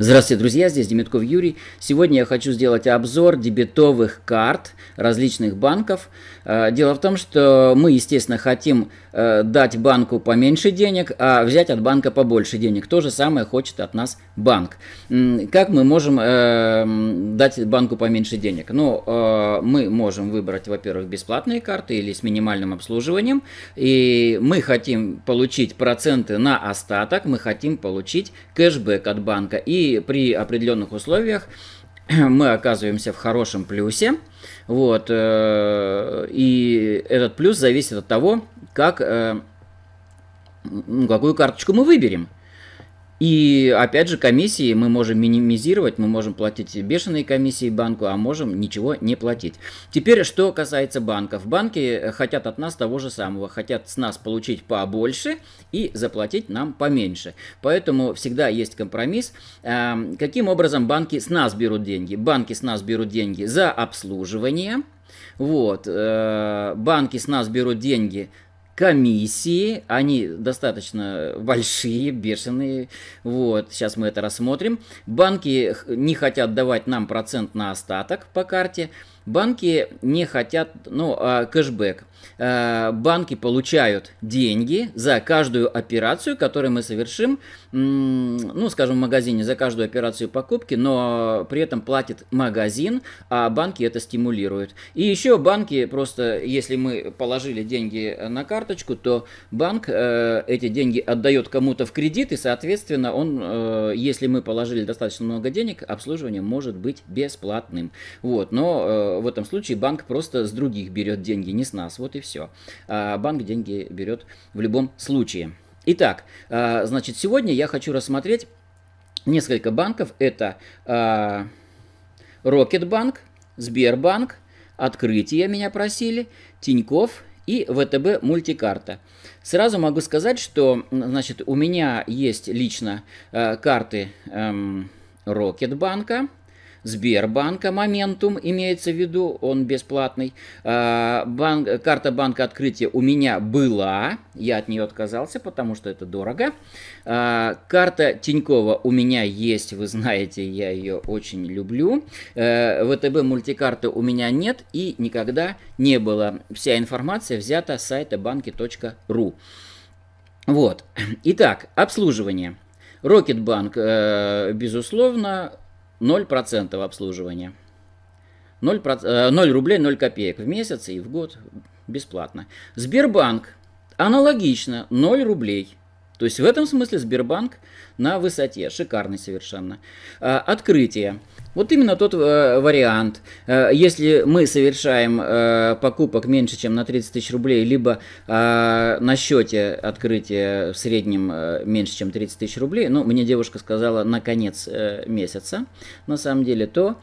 Здравствуйте, друзья, здесь Демитков Юрий. Сегодня я хочу сделать обзор дебетовых карт различных банков. Э, дело в том, что мы, естественно, хотим э, дать банку поменьше денег, а взять от банка побольше денег. То же самое хочет от нас банк. Как мы можем э, дать банку поменьше денег? Ну, мы можем выбрать, во-первых, бесплатные карты или с минимальным обслуживанием. И мы хотим получить проценты на остаток, мы хотим получить кэшбэк от банка. И при определенных условиях мы оказываемся в хорошем плюсе. Вот, э, и этот плюс зависит от того, как, э, какую карточку мы выберем. И опять же, комиссии мы можем минимизировать, мы можем платить бешеные комиссии банку, а можем ничего не платить. Теперь, что касается банков. Банки хотят от нас того же самого, хотят с нас получить побольше и заплатить нам поменьше. Поэтому всегда есть компромисс. Эм, каким образом банки с нас берут деньги? Банки с нас берут деньги за обслуживание. Вот. Э, банки с нас берут деньги комиссии, они достаточно большие, бешеные, вот, сейчас мы это рассмотрим. Банки не хотят давать нам процент на остаток по карте, банки не хотят, ну, а, кэшбэк. Э, банки получают деньги за каждую операцию, которую мы совершим, ну, скажем, в магазине, за каждую операцию покупки, но при этом платит магазин, а банки это стимулируют. И еще банки просто, если мы положили деньги на карточку, то банк э, эти деньги отдает кому-то в кредит, и, соответственно, он, э, если мы положили достаточно много денег, обслуживание может быть бесплатным. Вот, но в этом случае банк просто с других берет деньги, не с нас. Вот и все. А банк деньги берет в любом случае. Итак, а, значит, сегодня я хочу рассмотреть несколько банков. Это Рокетбанк, Сбербанк, Открытие меня просили, Тиньков и ВТБ мультикарта. Сразу могу сказать, что значит, у меня есть лично э, карты эм, Рокетбанка, Сбербанка Моментум имеется в виду, он бесплатный. А, банк, карта банка открытия у меня была, я от нее отказался, потому что это дорого. А, карта Тинькова у меня есть, вы знаете, я ее очень люблю. Э, ВТБ мультикарты у меня нет и никогда не было. Вся информация взята с сайта банки.ру. Вот. Итак, обслуживание. Рокетбанк, э, безусловно, 0% обслуживания. 0, 0 рублей 0 копеек в месяц и в год бесплатно. Сбербанк аналогично 0 рублей. То есть в этом смысле Сбербанк на высоте, шикарный совершенно. А, открытие. Вот именно тот э, вариант. Э, если мы совершаем э, покупок меньше, чем на 30 тысяч рублей, либо э, на счете открытия в среднем меньше, чем 30 тысяч рублей, ну, мне девушка сказала на конец месяца, на самом деле, то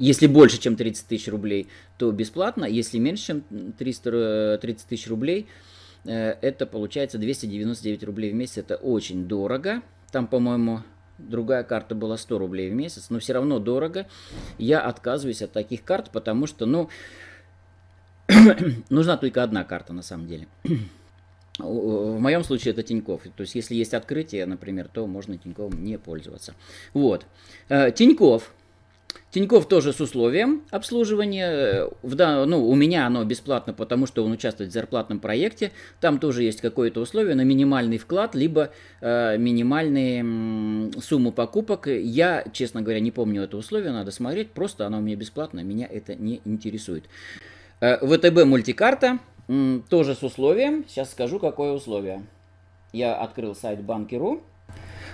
если больше, чем 30 тысяч рублей, то бесплатно. Если меньше, чем 300, 30 тысяч рублей, э, это получается 299 рублей в месяц. Это очень дорого. Там, по-моему, другая карта была 100 рублей в месяц, но все равно дорого. Я отказываюсь от таких карт, потому что, ну, нужна только одна карта на самом деле. В моем случае это Тиньков. То есть, если есть открытие, например, то можно Тиньковым не пользоваться. Вот. Э, Тиньков Тиньков тоже с условием обслуживания. В, да, ну, у меня оно бесплатно, потому что он участвует в зарплатном проекте. Там тоже есть какое-то условие на минимальный вклад, либо э, минимальную сумму покупок. Я, честно говоря, не помню это условие, надо смотреть. Просто оно у меня бесплатно, меня это не интересует. Э, ВТБ мультикарта тоже с условием. Сейчас скажу, какое условие. Я открыл сайт банки.ру.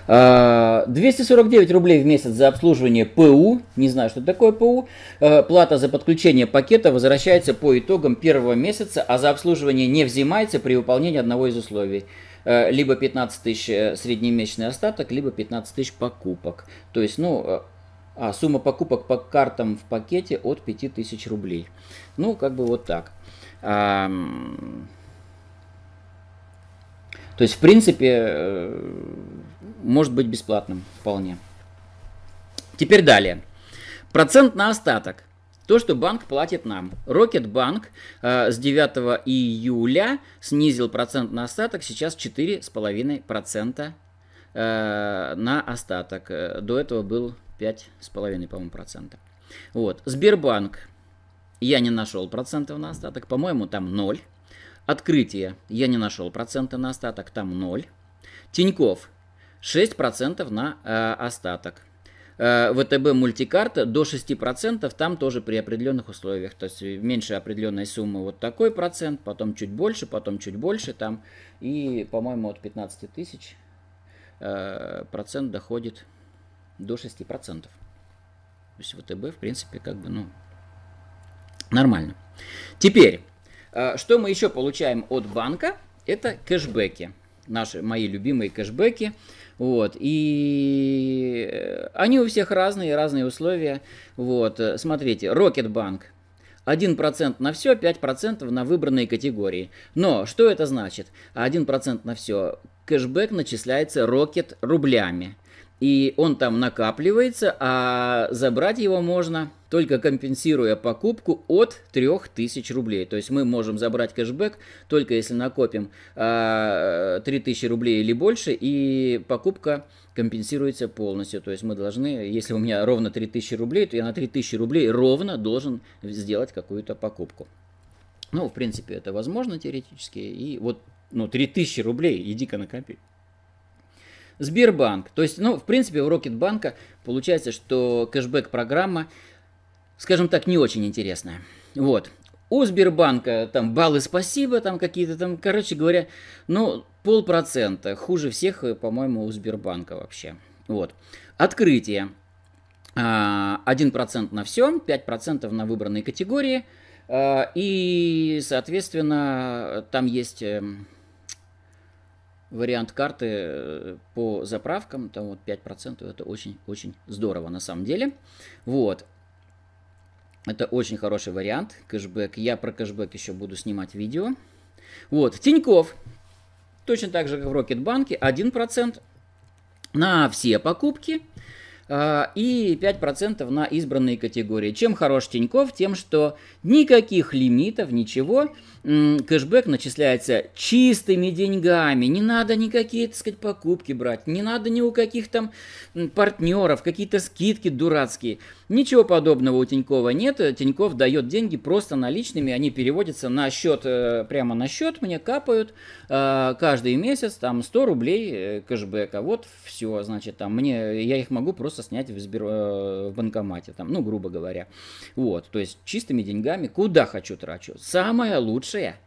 249 а, рублей в месяц за обслуживание ПУ, не знаю, что такое ПУ. А, плата за подключение пакета возвращается по итогам первого месяца, а за обслуживание не взимается при выполнении одного из условий. А, либо 15 тысяч э, среднемесячный остаток, либо 15 тысяч покупок. То есть, ну, а, сумма покупок по картам в пакете от 5000 рублей. Ну, как бы вот так. То есть, в принципе, э, может быть бесплатным вполне. Теперь далее. Процент на остаток. То, что банк платит нам. Рокетбанк э, с 9 июля снизил процент на остаток, сейчас 4,5% э, на остаток. Э, до этого был 5,5, по-моему, процента. Вот. Сбербанк. Я не нашел процентов на остаток. По-моему, там 0. Открытие. Я не нашел процента на остаток. Там 0. Тиньков. 6% на э, остаток. Э, ВТБ мультикарта до 6%, там тоже при определенных условиях. То есть меньше определенной суммы вот такой процент, потом чуть больше, потом чуть больше там. И, по-моему, от 15 тысяч э, процент доходит до 6%. То есть ВТБ, в принципе, как бы, ну, нормально. Теперь, э, что мы еще получаем от банка? Это кэшбэки. Наши, мои любимые кэшбэки. Вот, и э, они у всех разные, разные условия. Вот, э, смотрите, Рокетбанк. 1% на все, 5% на выбранные категории. Но что это значит? 1% на все. Кэшбэк начисляется Рокет рублями и он там накапливается, а забрать его можно только компенсируя покупку от 3000 рублей. То есть мы можем забрать кэшбэк только если накопим а, 3000 рублей или больше, и покупка компенсируется полностью. То есть мы должны, если у меня ровно 3000 рублей, то я на 3000 рублей ровно должен сделать какую-то покупку. Ну, в принципе, это возможно теоретически. И вот ну, 3000 рублей, иди-ка накопи. Сбербанк. То есть, ну, в принципе, у Рокетбанка получается, что кэшбэк-программа, скажем так, не очень интересная. Вот. У Сбербанка там баллы спасибо, там какие-то там, короче говоря, ну, полпроцента. Хуже всех, по-моему, у Сбербанка вообще. Вот. Открытие. 1% а, на все, 5% на выбранные категории. А, и, соответственно, там есть эм, вариант карты э, по заправкам, там вот 5%, это очень-очень здорово на самом деле. Вот. Это очень хороший вариант, кэшбэк. Я про кэшбэк еще буду снимать видео. Вот, Тиньков, точно так же, как в Рокетбанке, 1% на все покупки и 5% на избранные категории. Чем хорош Тиньков? Тем, что никаких лимитов, ничего, кэшбэк начисляется чистыми деньгами. Не надо никакие, так сказать, покупки брать. Не надо ни у каких там партнеров, какие-то скидки дурацкие. Ничего подобного у Тинькова нет. Тиньков дает деньги просто наличными. Они переводятся на счет, э, прямо на счет мне капают. Э, каждый месяц там 100 рублей э, кэшбэка. Вот все, значит, там мне, я их могу просто снять в, Сбер, в банкомате, там, ну, грубо говоря. Вот, то есть чистыми деньгами куда хочу трачу. Самое лучшее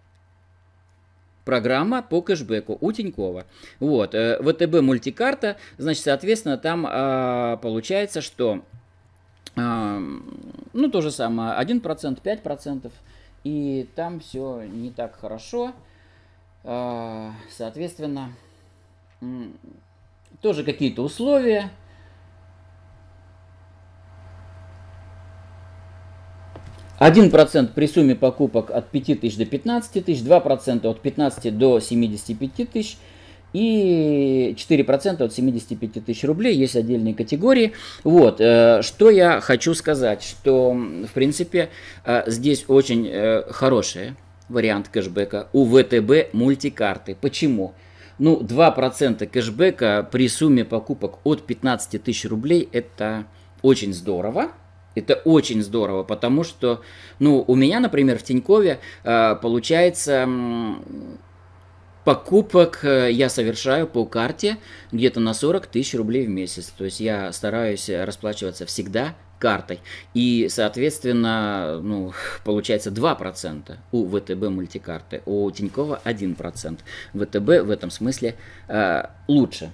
программа по кэшбэку у Тинькова. Вот, ВТБ мультикарта, значит, соответственно, там а, получается, что, ну, то же самое, 1%, 5%, и там все не так хорошо, а, соответственно, тоже какие-то условия, 1% при сумме покупок от 5 тысяч до 15 тысяч, 2% от 15 до 75 тысяч и 4% от 75 тысяч рублей. Есть отдельные категории. Вот, э, что я хочу сказать, что, в принципе, э, здесь очень э, хороший вариант кэшбэка у ВТБ мультикарты. Почему? Ну, 2% кэшбэка при сумме покупок от 15 тысяч рублей – это очень здорово. Это очень здорово, потому что, ну, у меня, например, в Тинькове э, получается покупок э, я совершаю по карте где-то на 40 тысяч рублей в месяц. То есть я стараюсь расплачиваться всегда картой. И, соответственно, ну, получается 2% у ВТБ мультикарты, у Тинькова 1%. ВТБ в этом смысле э, лучше.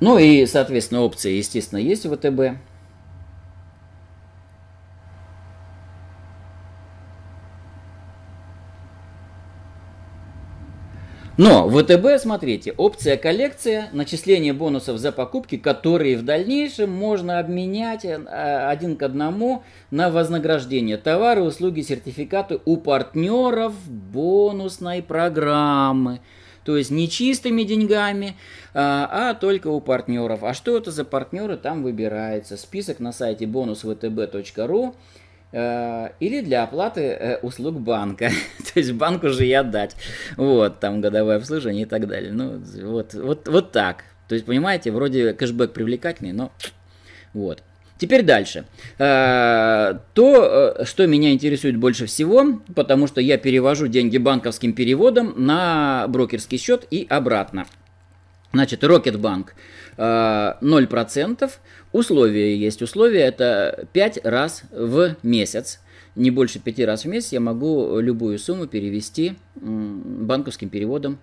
Ну и, соответственно, опции, естественно, есть в ВТБ. Но ВТБ, смотрите, опция коллекция, начисление бонусов за покупки, которые в дальнейшем можно обменять э, один к одному на вознаграждение. Товары, услуги, сертификаты у партнеров бонусной программы. То есть не чистыми деньгами, а, а только у партнеров. А что это за партнеры, там выбирается. Список на сайте э, или для оплаты э, услуг банка. То есть банку же и отдать. Вот, там годовое обслуживание и так далее. Ну, вот, вот, вот так. То есть, понимаете, вроде кэшбэк привлекательный, но вот. Теперь дальше. Э, то, э, что меня интересует больше всего, потому что я перевожу деньги банковским переводом на брокерский счет и обратно. Значит, Рокетбанк 0%. Условия есть. Условия это 5 раз в месяц. Не больше 5 раз в месяц я могу любую сумму перевести банковским переводом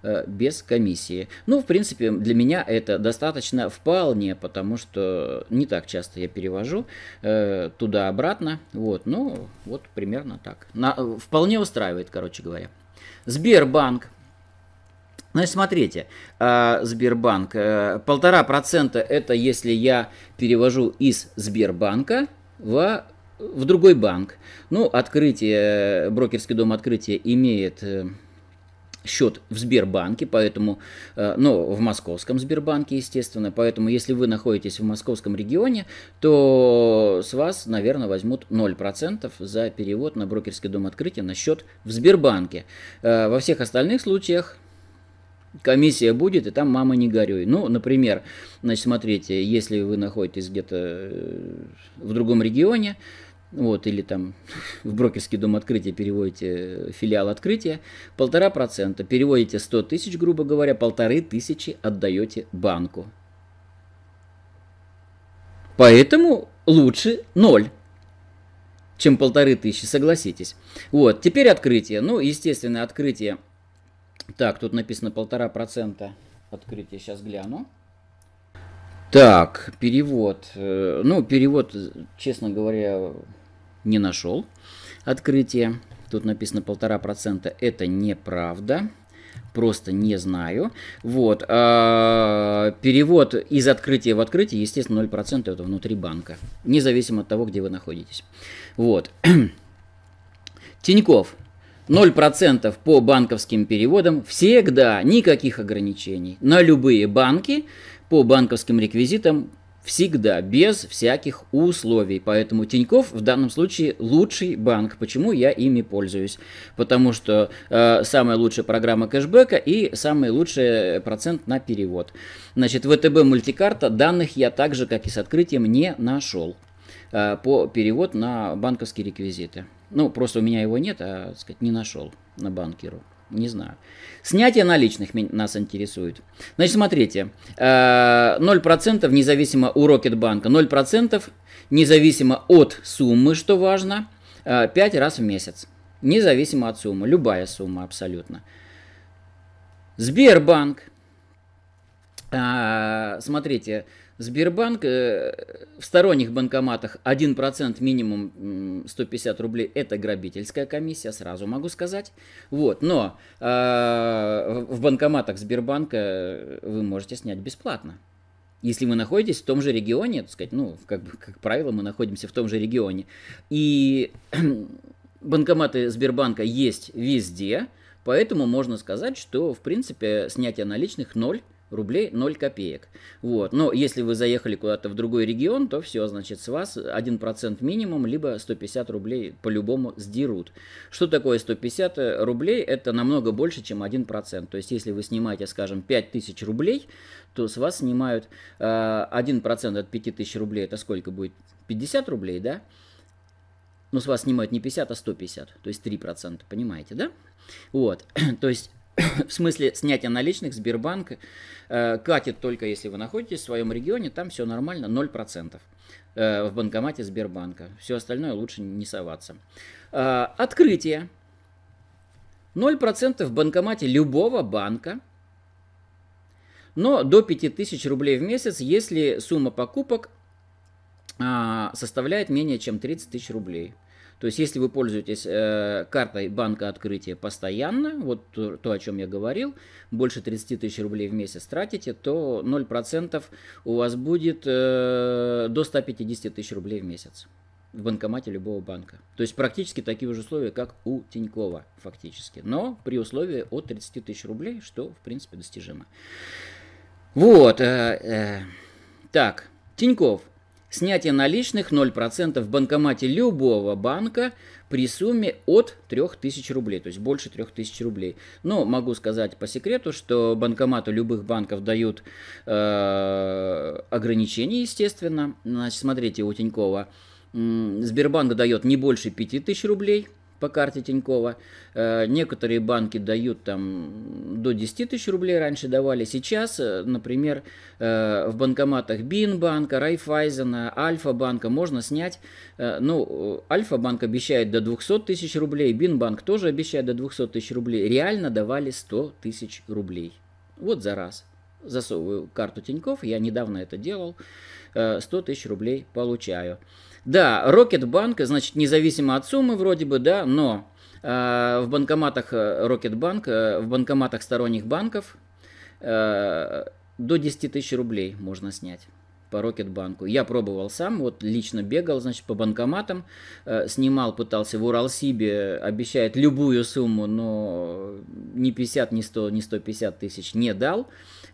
Э, без комиссии. Ну, в принципе, для меня это достаточно вполне, потому что не так часто я перевожу э, туда-обратно. Вот, ну, вот примерно так. На, вполне устраивает, короче говоря. Сбербанк. Значит, смотрите, э, Сбербанк, э, полтора процента это если я перевожу из Сбербанка в в другой банк. Ну, открытие, брокерский дом открытия имеет счет в Сбербанке, поэтому, э, ну, в московском Сбербанке, естественно, поэтому если вы находитесь в московском регионе, то с вас, наверное, возьмут 0% за перевод на брокерский дом открытия на счет в Сбербанке. Э, во всех остальных случаях комиссия будет, и там мама не горюй. Ну, например, значит, смотрите, если вы находитесь где-то э, в другом регионе, вот, или там в брокерский дом открытия переводите филиал открытия, полтора процента, переводите 100 тысяч, грубо говоря, полторы тысячи отдаете банку. Поэтому лучше ноль, чем полторы тысячи, согласитесь. Вот, теперь открытие. Ну, естественно, открытие. Так, тут написано полтора процента открытие, сейчас гляну. Так, перевод. Э, ну, перевод, честно говоря, не нашел открытие. Тут написано полтора процента. Это неправда. Просто не знаю. Вот. А, перевод из открытия в открытие, естественно, 0% это внутри банка. Независимо от того, где вы находитесь. Вот. Тиньков. 0% по банковским переводам. Всегда никаких ограничений. На любые банки по банковским реквизитам всегда, без всяких условий. Поэтому Тиньков в данном случае лучший банк. Почему я ими пользуюсь? Потому что э, самая лучшая программа кэшбэка и самый лучший процент на перевод. Значит, ВТБ мультикарта данных я так же, как и с открытием, не нашел э, по перевод на банковские реквизиты. Ну, просто у меня его нет, а, так сказать, не нашел на банкиру. Не знаю. Снятие наличных нас интересует. Значит, смотрите, 0% э, независимо у Рокетбанка, 0% независимо от суммы, что важно, 5 э, раз в месяц. Независимо от суммы, любая сумма абсолютно. Сбербанк. Э, смотрите, Сбербанк э, в сторонних банкоматах 1% минимум 150 рублей это грабительская комиссия, сразу могу сказать. Вот, но э, в банкоматах Сбербанка вы можете снять бесплатно. Если вы находитесь в том же регионе, так сказать, ну, как, как правило, мы находимся в том же регионе, и банкоматы Сбербанка есть везде, поэтому можно сказать, что, в принципе, снятие наличных ноль рублей 0 копеек. Вот. Но если вы заехали куда-то в другой регион, то все, значит, с вас 1% минимум, либо 150 рублей по-любому сдерут. Что такое 150 рублей? Это намного больше, чем 1%. То есть, если вы снимаете, скажем, 5000 рублей, то с вас снимают э, 1% от 5000 рублей. Это сколько будет? 50 рублей, да? Но с вас снимают не 50, а 150, то есть 3%, понимаете, да? Вот, то есть в смысле снятия наличных Сбербанк э, катит только если вы находитесь в своем регионе, там все нормально, 0% э, в банкомате Сбербанка. Все остальное лучше не соваться. Э, открытие. 0% в банкомате любого банка, но до 5000 рублей в месяц, если сумма покупок э, составляет менее чем 30 тысяч рублей. То есть, если вы пользуетесь э, картой банка открытия постоянно, вот то, то, о чем я говорил, больше 30 тысяч рублей в месяц тратите, то 0% у вас будет э, до 150 тысяч рублей в месяц. в банкомате любого банка. То есть практически такие же условия, как у Тинькова фактически. Но при условии от 30 тысяч рублей, что в принципе достижимо. Вот. Э, э, так, Тиньков. Снятие наличных 0% в банкомате любого банка при сумме от 3000 рублей, то есть больше 3000 рублей. Но могу сказать по секрету, что банкоматы любых банков дают э, ограничения, естественно. Значит, смотрите, у Тинькова Сбербанк дает не больше 5000 рублей по карте Тинькова. Э, некоторые банки дают там до 10 тысяч рублей, раньше давали. Сейчас, э, например, э, в банкоматах Бинбанка, Райфайзена, Альфа-банка можно снять, ну, Альфа-банк обещает до 200 тысяч рублей, Бинбанк тоже обещает до 200 тысяч рублей. Реально давали 100 тысяч рублей. Вот за раз. Засовываю карту Тиньков, я недавно это делал, 100 тысяч рублей получаю. Да, Рокетбанк, значит, независимо от суммы вроде бы, да, но э, в банкоматах Рокетбанк, э, в банкоматах сторонних банков э, до 10 тысяч рублей можно снять по Рокетбанку. Я пробовал сам, вот лично бегал, значит, по банкоматам, э, снимал, пытался в Уралсибе, обещает любую сумму, но ни 50, ни 100, ни 150 тысяч не дал.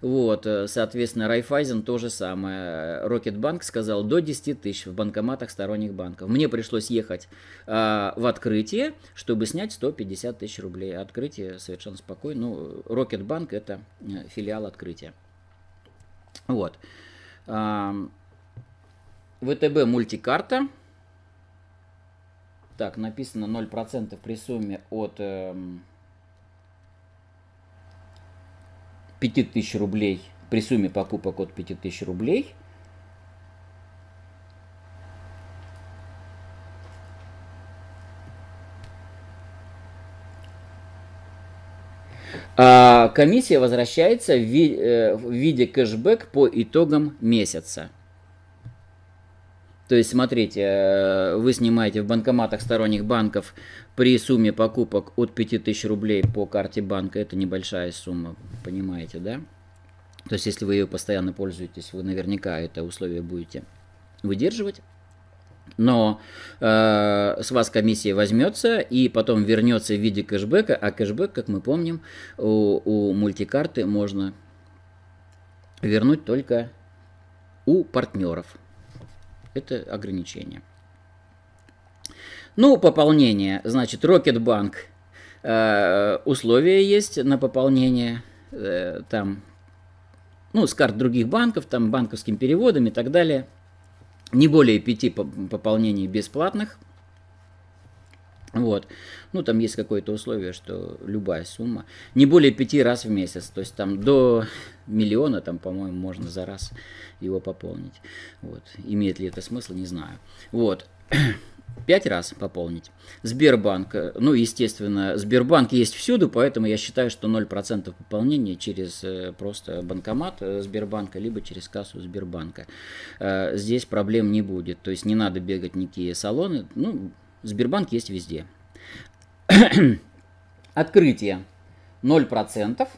Вот, э, соответственно, Райфайзен то же самое. Рокетбанк сказал до 10 тысяч в банкоматах сторонних банков. Мне пришлось ехать э, в открытие, чтобы снять 150 тысяч рублей. Открытие совершенно спокойно. Ну, Рокетбанк это э, филиал открытия. Вот. ВТБ мультикарта. Так, написано 0% при сумме от... Э, 5000 рублей при сумме покупок от 5000 рублей. А комиссия возвращается э, в виде кэшбэк по итогам месяца. То есть, смотрите, э, вы снимаете в банкоматах сторонних банков при сумме покупок от 5000 рублей по карте банка. Это небольшая сумма, понимаете, да? То есть, если вы ее постоянно пользуетесь, вы наверняка это условие будете выдерживать. Но э, с вас комиссия возьмется и потом вернется в виде кэшбэка, а кэшбэк, как мы помним, у, у мультикарты можно вернуть только у партнеров. Это ограничение. Ну, пополнение. Значит, Рокетбанк. Э, условия есть на пополнение. Э, там, ну, с карт других банков, там, банковским переводом и так далее. Не более пяти пополнений бесплатных. Вот. Ну, там есть какое-то условие, что любая сумма. Не более пяти раз в месяц. То есть там до миллиона, там, по-моему, можно за раз его пополнить. Вот. Имеет ли это смысл, не знаю. Вот. Пять раз пополнить. Сбербанк. Ну, естественно, Сбербанк есть всюду, поэтому я считаю, что 0% пополнения через э, просто банкомат э, Сбербанка, либо через кассу Сбербанка. Э, здесь проблем не будет. То есть не надо бегать никакие салоны. Ну, Сбербанк есть везде. Открытие 0%.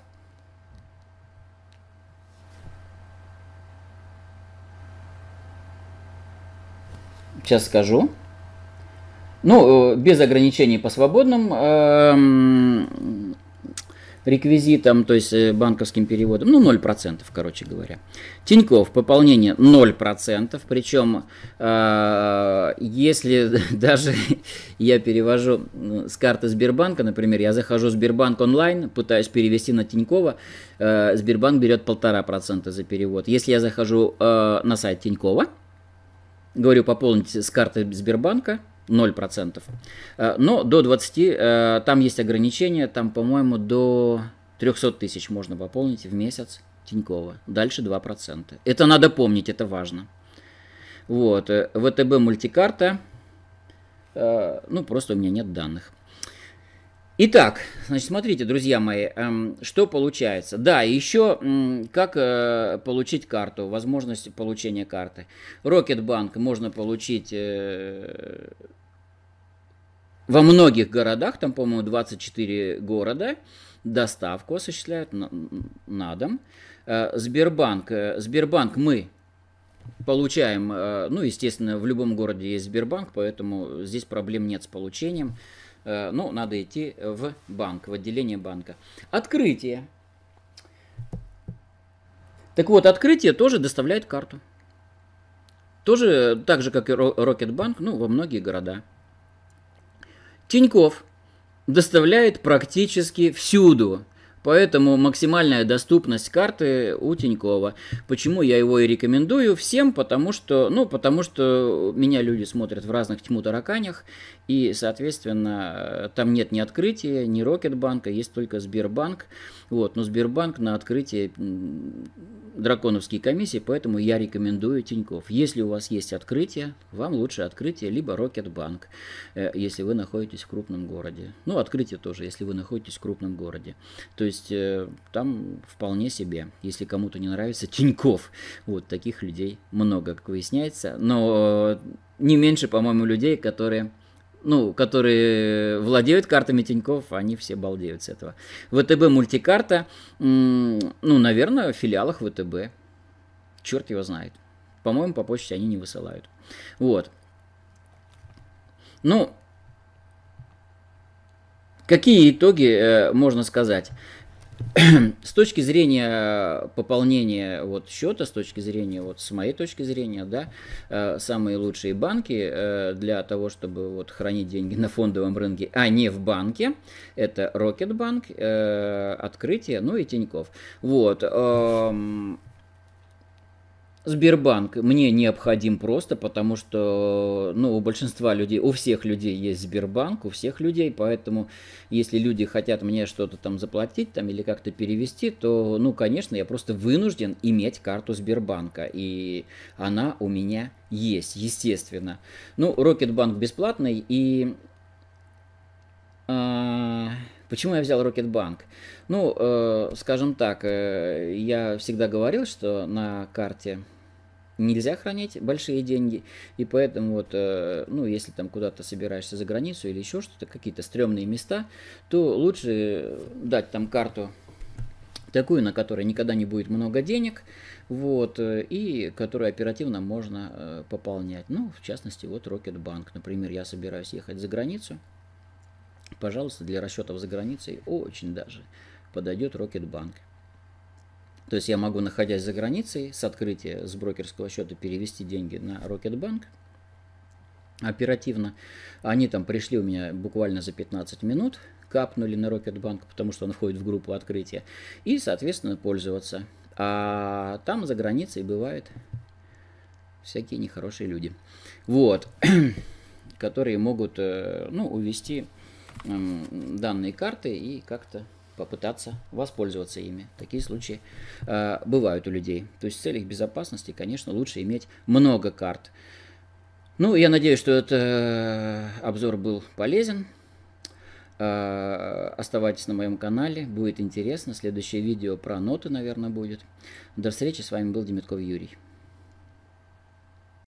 Сейчас скажу. Ну, э, без ограничений по свободным эм, реквизитам, то есть э, банковским переводом, ну 0%, короче говоря. Тиньков, пополнение 0%, причем э, если даже я перевожу с карты Сбербанка, например, я захожу в Сбербанк онлайн, пытаюсь перевести на Тинькова, э, Сбербанк берет 1,5% за перевод. Если я захожу э, на сайт Тинькова, говорю пополнить с карты Сбербанка, 0%. Э, но до 20, э, там есть ограничения, там, по-моему, до 300 тысяч можно пополнить в месяц Тинькова. Дальше 2%. Это надо помнить, это важно. Вот, э, ВТБ мультикарта, ну, просто у меня нет данных. Итак, значит, смотрите, друзья мои, эм, что получается. Да, еще как э, получить карту, возможность получения карты. Рокетбанк можно получить э, во многих городах, там, по-моему, 24 города, доставку осуществляют на, на дом. Э, Сбербанк, Сбербанк мы получаем, ну, естественно, в любом городе есть Сбербанк, поэтому здесь проблем нет с получением. Э, ну, надо идти в банк, в отделение банка. Открытие. Так вот, открытие тоже доставляет карту. Тоже так же, как и Рокетбанк, ну, во многие города. Тиньков доставляет практически всюду. Поэтому максимальная доступность карты у Тинькова. Почему я его и рекомендую всем? Потому что, ну, потому что меня люди смотрят в разных тьму тараканях, и, соответственно, там нет ни открытия, ни Рокетбанка, есть только Сбербанк. Вот, но Сбербанк на открытие драконовские комиссии, поэтому я рекомендую Тиньков. Если у вас есть открытие, вам лучше открытие, либо Рокетбанк, э, если вы находитесь в крупном городе. Ну, открытие тоже, если вы находитесь в крупном городе. То есть э, там вполне себе, если кому-то не нравится Тиньков. Вот таких людей много, как выясняется. Но не меньше, по-моему, людей, которые ну, которые владеют картами Тиньков, они все балдеют с этого. ВТБ мультикарта, ну, наверное, в филиалах ВТБ. Черт его знает. По-моему, по почте они не высылают. Вот. Ну, какие итоги э, можно сказать? С точки зрения пополнения вот счета, с точки зрения, вот с моей точки зрения, да, э, самые лучшие банки э, для того, чтобы вот хранить деньги на фондовом рынке, а не в банке, это Рокетбанк, э, Открытие, ну и Тиньков. Вот. Сбербанк мне необходим просто, потому что ну, у большинства людей, у всех людей есть Сбербанк, у всех людей, поэтому если люди хотят мне что-то там заплатить там, или как-то перевести, то, ну, конечно, я просто вынужден иметь карту Сбербанка, и она у меня есть, естественно. Ну, Рокетбанк бесплатный, и... А... Почему я взял Рокетбанк? Ну, э, скажем так, э, я всегда говорил, что на карте нельзя хранить большие деньги, и поэтому вот, э, ну, если там куда-то собираешься за границу или еще что-то, какие-то стрёмные места, то лучше дать там карту такую, на которой никогда не будет много денег, вот, э, и которую оперативно можно э, пополнять. Ну, в частности, вот Рокетбанк. Например, я собираюсь ехать за границу, пожалуйста, для расчетов за границей очень даже подойдет Рокетбанк. То есть я могу, находясь за границей, с открытия с брокерского счета перевести деньги на Рокетбанк оперативно. Они там пришли у меня буквально за 15 минут, капнули на Рокетбанк, потому что он входит в группу открытия, и, соответственно, пользоваться. А там за границей бывают всякие нехорошие люди. Вот, которые могут, э, ну, увести данные карты и как-то попытаться воспользоваться ими. Такие случаи э, бывают у людей. То есть в целях безопасности, конечно, лучше иметь много карт. Ну, я надеюсь, что этот э, обзор был полезен. Э, оставайтесь на моем канале, будет интересно. Следующее видео про ноты, наверное, будет. До встречи, с вами был Демитков Юрий.